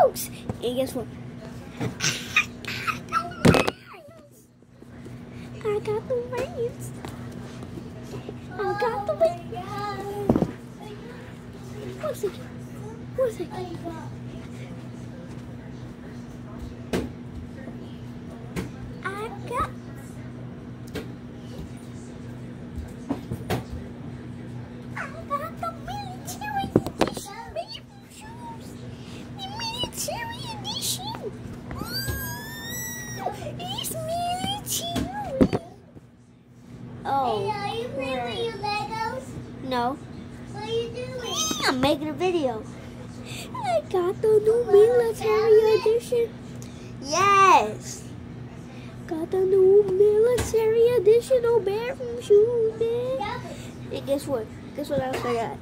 house. And guess what? I got the reins. I got the reins. One second. One second. Oh. Hey, are you playing with your Legos? No. What are you doing? I'm making a video. I got the new military edition. Yes. Got the new military edition of bathroom shoes, man. And guess what? Guess what else I got?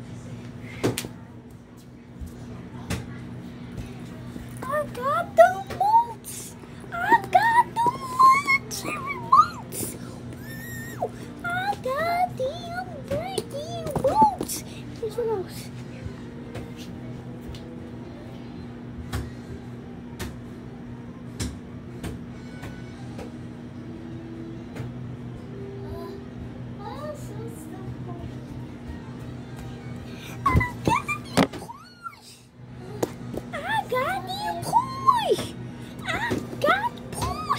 I got the I got push.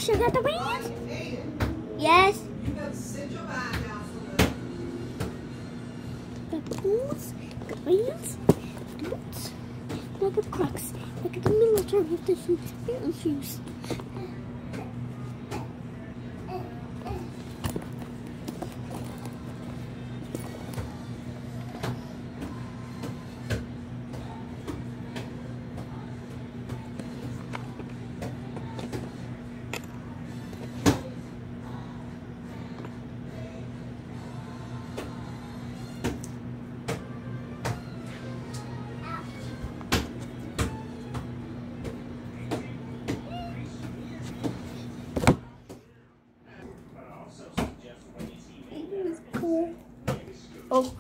I got the Porsche. Boots. Look at the Crocs. Look at the military edition shoes. Oh.